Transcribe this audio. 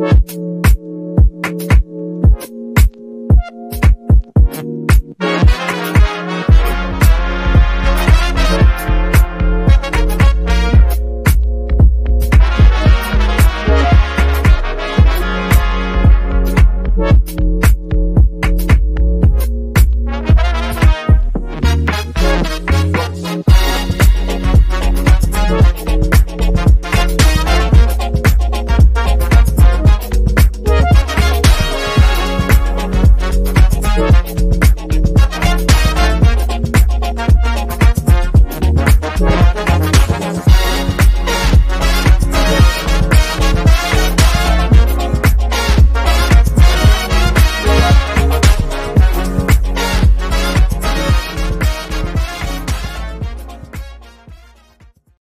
what